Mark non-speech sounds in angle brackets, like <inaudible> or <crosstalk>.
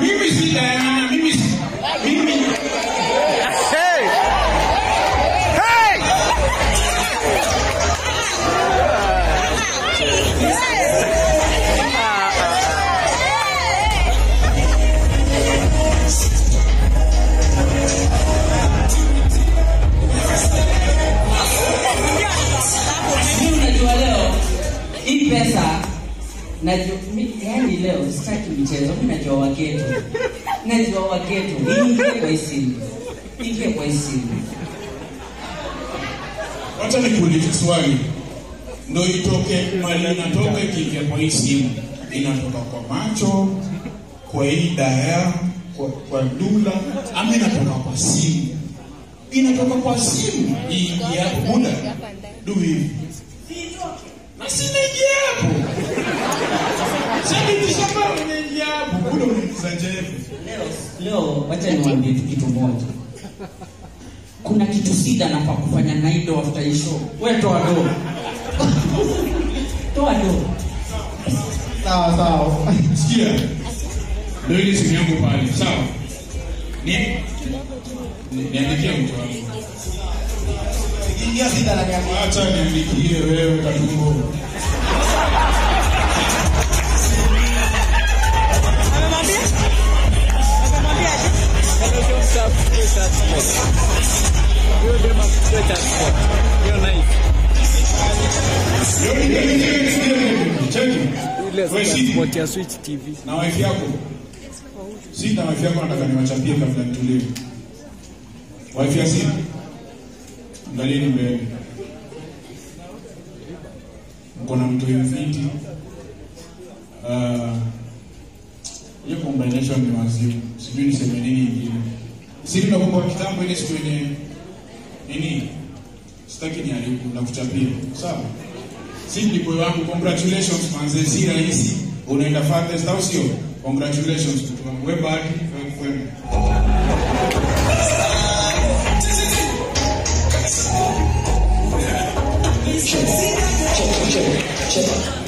Mimi si Diana, eh, mimi si mimi Hey! Hey! Mimi najua mi- yaani leo sitaki mchezo mi najua wageto najua wageto kwa isimu simu. Kwa isimu Wacha nikuulize swali, ndo itoke mali inatoka ikiingia kwa hii simu, inatoka kwa macho, kwa hii daya, kwa, kwa dula, ama inatoka kwa simu? Inatoka kwa simu, muda. Na sinaingia hapo leo leo wacha niwaambie tu kitu moja kuna kitu sida napa kufanya naido after we toa do <laughs> toa do Sawa sawa. Sikia, ndio ile simu yangu pale, sawa? Ni ni- mtu wangu. Ingia na. Acha niandikie wewe Katumbo. Ya Switch TV. na wife yako. Si na wife yako nataka niwachapie kabla nitulie. Wife ya si. Angalieni mbele. Mko na mtu mfiti. Uh, hiyo combination ni wazimu. Sijui niseme nini ingine. Siri nakumbuka kitambo ile siku yenye nini? Sitaki ni aliku na kuchapia. Sawa? Si ndipo wangu congratulations manze si rahisi. Unaenda fathers au sio? Congratulations mtu wangu. Wewe bahati wewe kwema. check, check, check, check.